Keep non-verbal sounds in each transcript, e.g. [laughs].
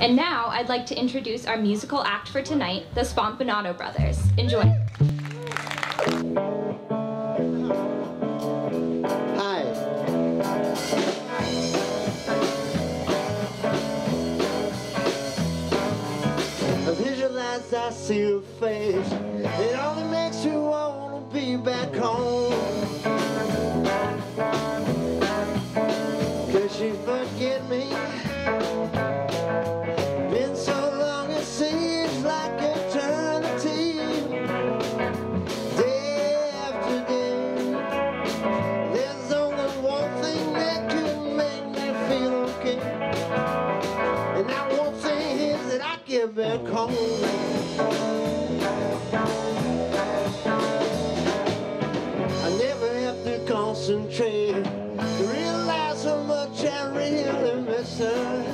And now I'd like to introduce our musical act for tonight, the Spampinato Brothers. Enjoy. Hi. Visualize I see your face I never have to concentrate to realize how much I really miss her.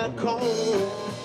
back cold.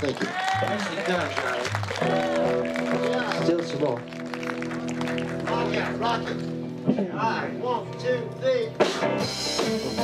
Thank you. Still some more. Rock it, rock it. All right, one, two, three.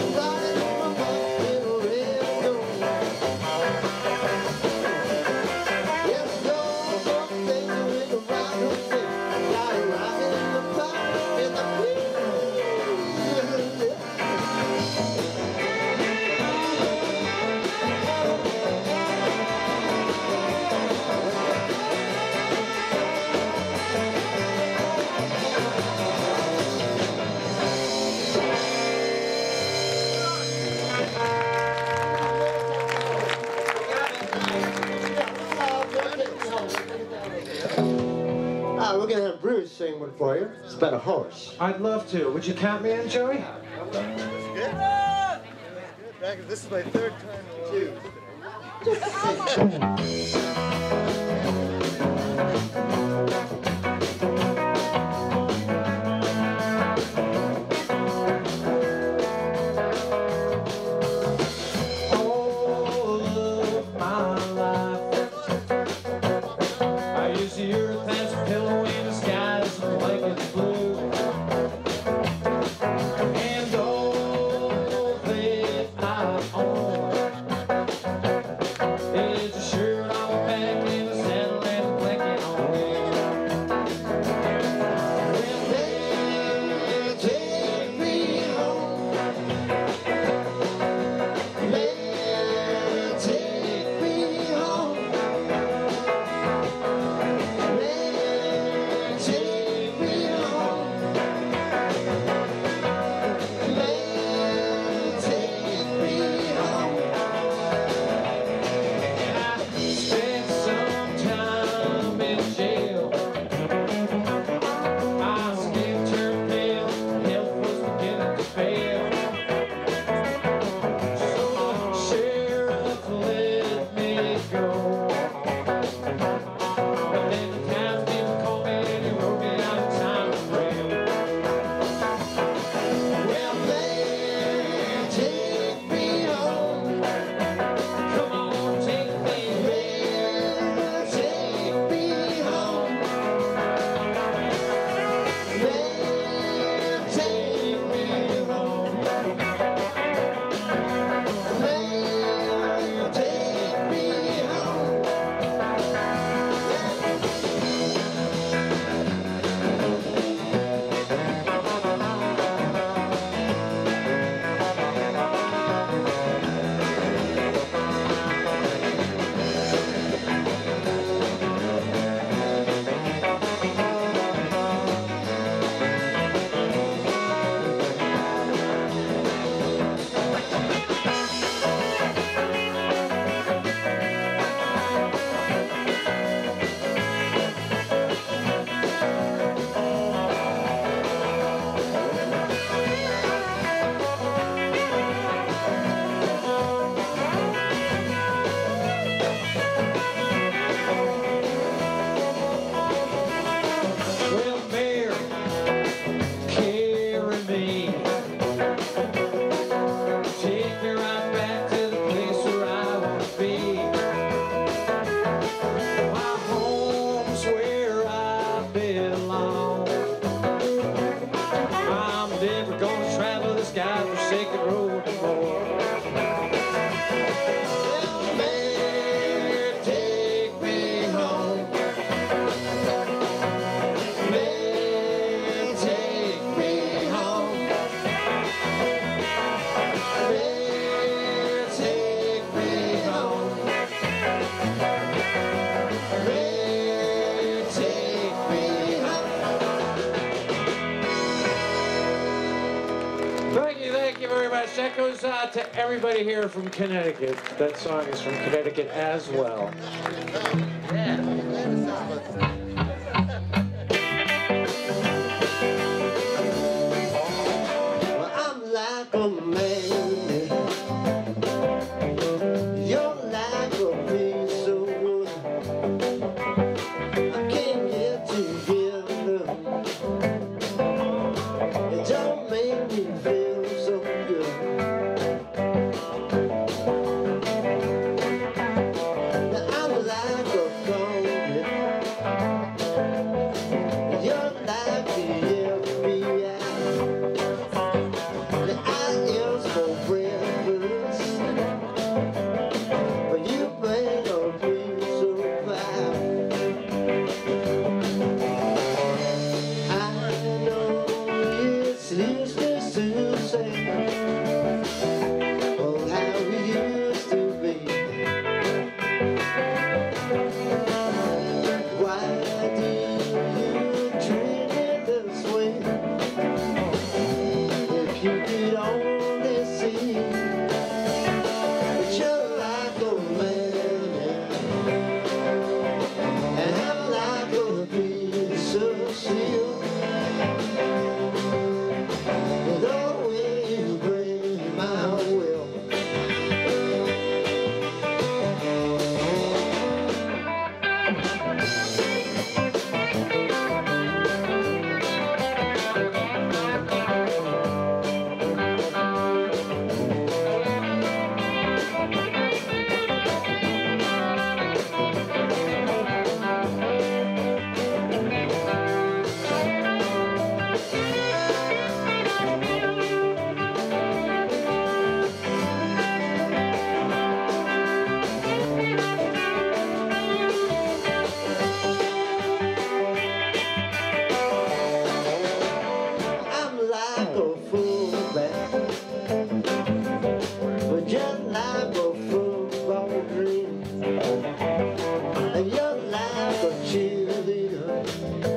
Bye. for you. It's about a horse. I'd love to. Would you count me in, Joey? This is my third time. Two. [laughs] everybody here from Connecticut. That song is from Connecticut as well. Yeah. thank you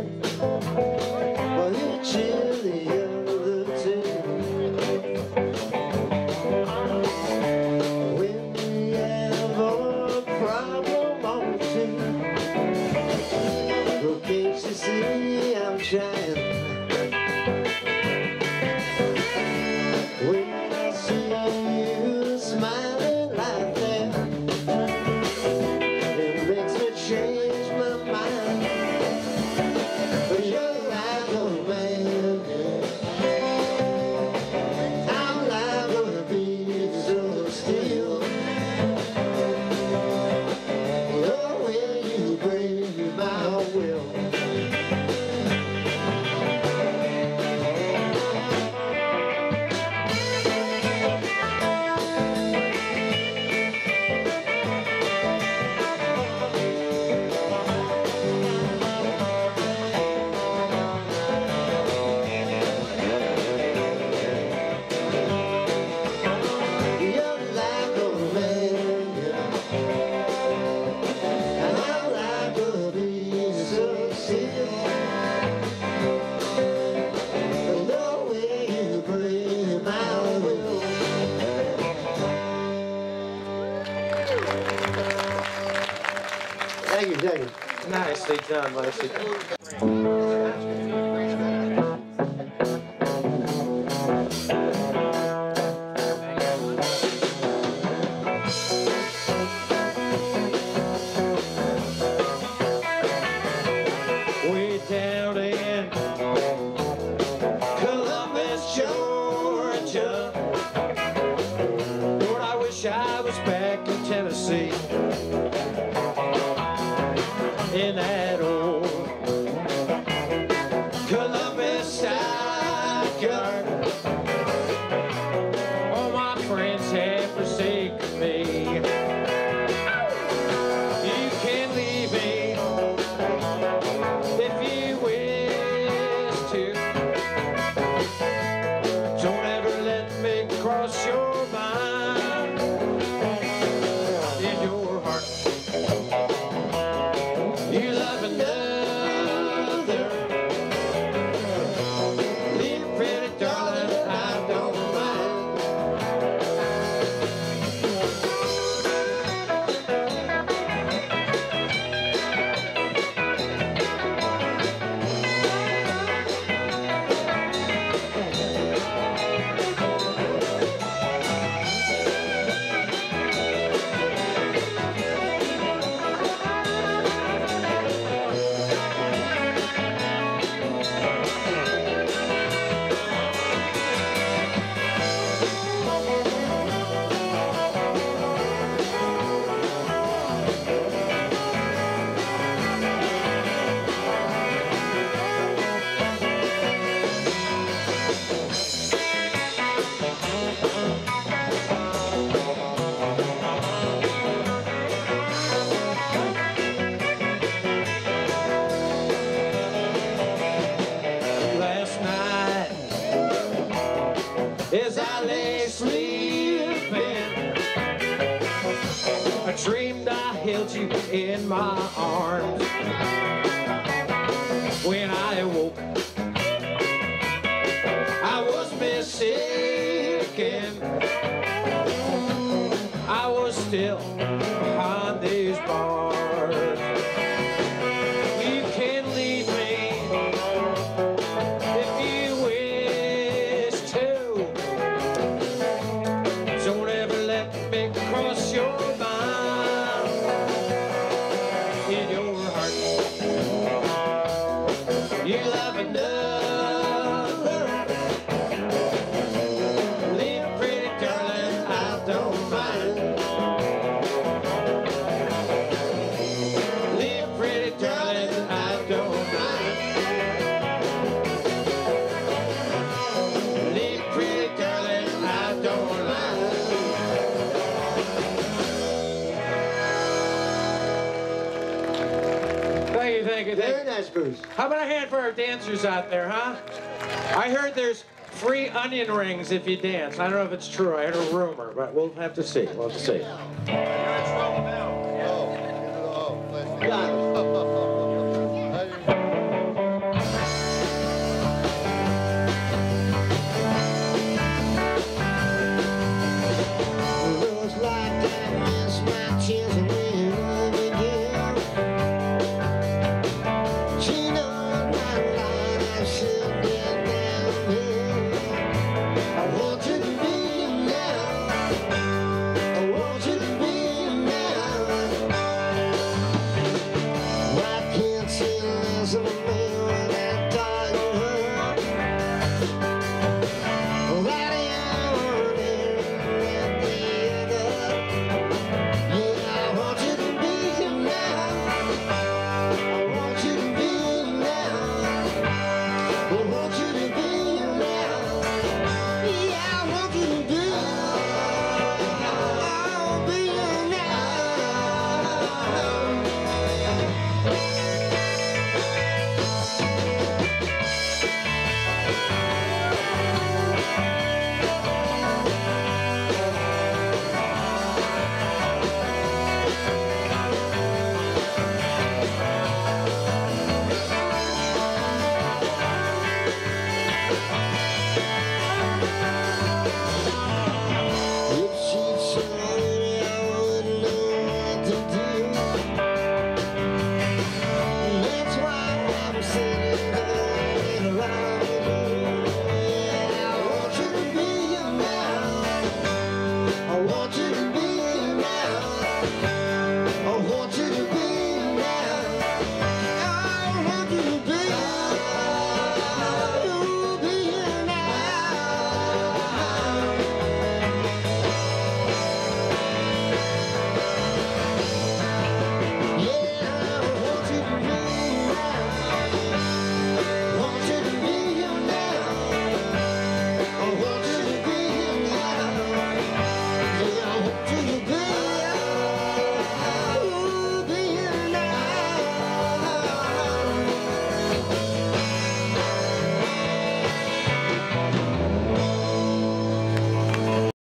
Nicely done, nicely done. held you in my arms. When I awoke, I was missing. I was still dancers. How about a hand for our dancers out there, huh? I heard there's free onion rings if you dance. I don't know if it's true. I heard a rumor, but we'll have to see. We'll have to see.